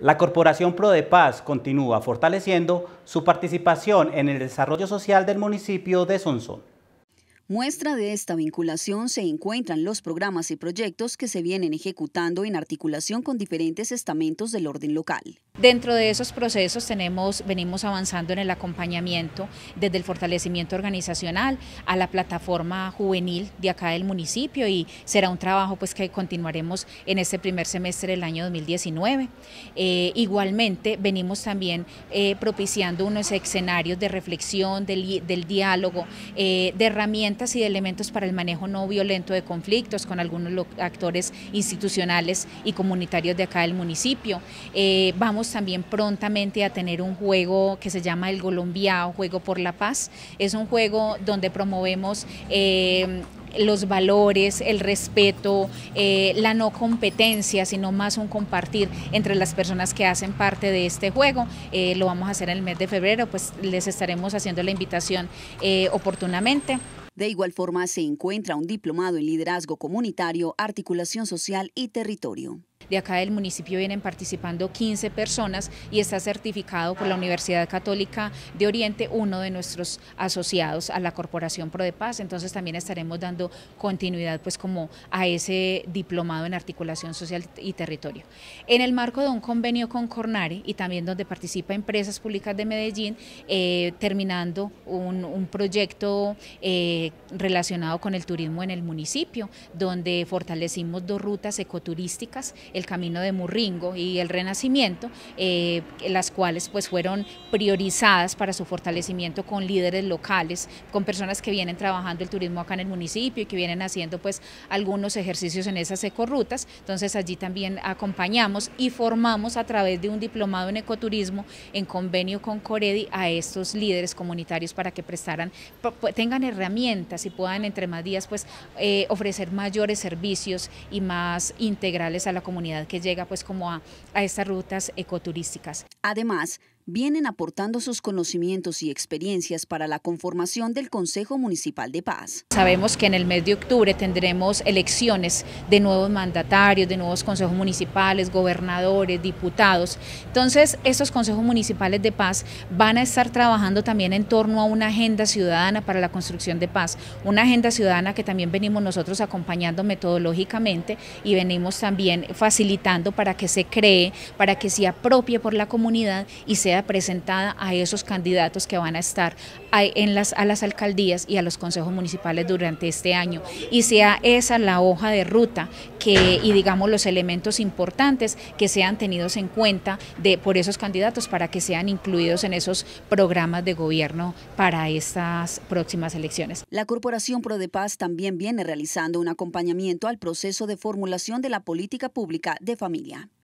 La Corporación Pro de Paz continúa fortaleciendo su participación en el desarrollo social del municipio de Sonsón. Muestra de esta vinculación se encuentran los programas y proyectos que se vienen ejecutando en articulación con diferentes estamentos del orden local. Dentro de esos procesos tenemos, venimos avanzando en el acompañamiento desde el fortalecimiento organizacional a la plataforma juvenil de acá del municipio y será un trabajo pues que continuaremos en este primer semestre del año 2019. Eh, igualmente venimos también eh, propiciando unos escenarios de reflexión, del, diálogo, eh, de herramientas y de elementos para el manejo no violento de conflictos con algunos actores institucionales y comunitarios de acá del municipio. Eh, vamos también prontamente a tener un juego que se llama el Colombiao, Juego por la Paz. Es un juego donde promovemos eh, los valores, el respeto, eh, la no competencia, sino más un compartir entre las personas que hacen parte de este juego. lo vamos a hacer en el mes de febrero, pues les estaremos haciendo la invitación oportunamente. De igual forma, se encuentra un diplomado en liderazgo comunitario, articulación social y territorio. De acá del municipio vienen participando 15 personas y está certificado por la Universidad Católica de Oriente, uno de nuestros asociados a la Corporación Pro de Paz. Entonces también estaremos dando continuidad pues como a ese diplomado en articulación social y territorio. En el marco de un convenio con Cornari y también donde participa Empresas Públicas de Medellín, eh, terminando un, proyecto eh, relacionado con el turismo en el municipio, donde fortalecimos dos rutas ecoturísticas el Camino de Murringo y el Renacimiento, eh, las cuales pues fueron priorizadas para su fortalecimiento con líderes locales, con personas que vienen trabajando el turismo acá en el municipio y que vienen haciendo pues algunos ejercicios en esas ecorutas. Entonces allí también acompañamos y formamos a través de un diplomado en ecoturismo en convenio con Coredi a estos líderes comunitarios para que prestaran, tengan herramientas y puedan entre más días pues eh, ofrecer mayores servicios y más integrales a la comunidad que llega pues como a, a estas rutas ecoturísticas. Además, vienen aportando sus conocimientos y experiencias para la conformación del Consejo Municipal de Paz. Sabemos que en el mes de octubre tendremos elecciones de nuevos mandatarios, de nuevos consejos municipales, gobernadores, diputados. Entonces, estos consejos municipales de paz van a estar trabajando también en torno a una agenda ciudadana para la construcción de paz, una agenda ciudadana que también venimos nosotros acompañando metodológicamente y venimos también facilitando para que se cree, para que se apropie por la comunidad y sea presentada a esos candidatos que van a estar en las, a las alcaldías y a los consejos municipales durante este año y sea esa la hoja de ruta que, y digamos los elementos importantes que sean tenidos en cuenta por esos candidatos para que sean incluidos en esos programas de gobierno para estas próximas elecciones. La Corporación Pro de Paz también viene realizando un acompañamiento al proceso de formulación de la política pública de familia.